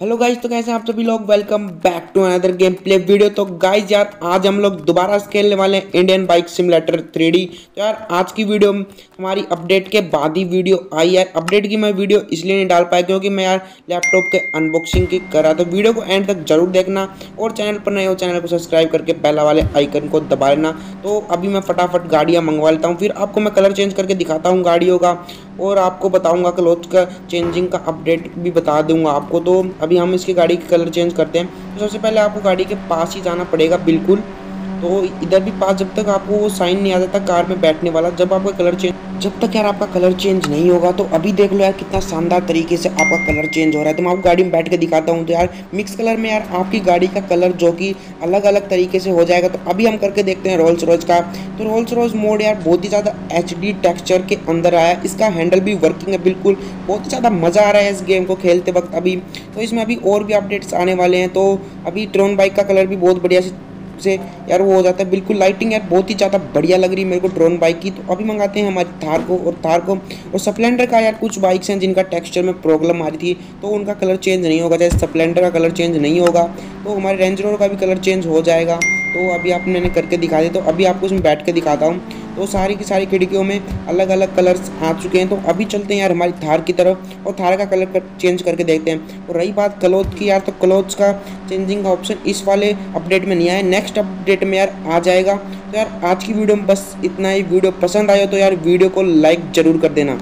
Hello guys तो कैसे आप सभी लोग? Welcome back to another game play video तो गाइज़ यार, आज हम लोग दोबारा खेलने वाले हैं इंडियन बाइक सिमुलेटर थ्री तो यार, आज की वीडियो हमारी अपडेट के बाद ही वीडियो आई यार अपडेट की मैं वीडियो इसलिए नहीं डाल पाया क्योंकि मैं यार लैपटॉप के अनबॉक्सिंग की करा तो वीडियो को एंड तक ज़रूर देखना और चैनल पर नए हो चैनल को सब्सक्राइब करके पहला वाले आइकन को दबा लेना। तो अभी मैं फटाफट गाड़ियाँ मंगवा लेता हूँ। फिर आपको मैं कलर चेंज करके दिखाता हूँ गाड़ियों का। और आपको बताऊँगा क्लोथ का चेंजिंग का अपडेट भी बता दूँगा आपको। तो अभी हम इसकी गाड़ी के कलर चेंज करते हैं। तो सबसे पहले आपको गाड़ी के पास ही जाना पड़ेगा, बिल्कुल। तो इधर भी पास जब तक आपको वो साइन नहीं आ जाता कार में बैठने वाला, जब आपका कलर चेंज जब तक यार आपका कलर चेंज नहीं होगा तो अभी देख लो यार कितना शानदार तरीके से आपका कलर चेंज हो रहा है। तो मैं आपको गाड़ी में बैठ के दिखाता हूँ तो यार मिक्स कलर में यार आपकी गाड़ी का कलर जो कि अलग अलग तरीके से हो जाएगा। तो अभी हम करके देखते हैं रोल्स रोज का। तो रोल्स रोज मोड यार बहुत ही ज़्यादा एच टेक्स्चर के अंदर आया इसका हैंडल भी वर्किंग है बिल्कुल। बहुत ही ज़्यादा मज़ा आ रहा है इस गेम को खेलते वक्त अभी। तो इसमें अभी और भी अपडेट्स आने वाले हैं। तो अभी ट्रोन बाइक का कलर भी बहुत बढ़िया से से, यार वो हो जाता है। बिल्कुल लाइटिंग यार बहुत ही ज़्यादा बढ़िया लग रही है मेरे को ड्रोन बाइक की। तो अभी मंगाते हैं हमारी थार को और थार को। और स्प्लेंडर का यार कुछ बाइक्स हैं जिनका टेक्स्चर में प्रॉब्लम आ रही थी तो उनका कलर चेंज नहीं होगा। जैसे स्प्लेंडर का कलर चेंज नहीं होगा तो हमारे रेंज का भी कलर चेंज हो जाएगा। तो अभी आप मैंने करके दिखा दिया। तो अभी आपको उसमें बैठ के दिखाता हूँ। तो सारी की सारी खिड़कियों में अलग अलग कलर्स आ चुके हैं। तो अभी चलते हैं यार हमारी थार की तरफ़ और थार का कलर कर, चेंज करके देखते हैं। और रही बात क्लोथ की यार तो क्लोथ्स का चेंजिंग का ऑप्शन इस वाले अपडेट में नहीं आया। नेक्स्ट अपडेट में यार आ जाएगा। तो यार आज की वीडियो में बस इतना ही। वीडियो पसंद आया तो यार वीडियो को लाइक ज़रूर कर देना।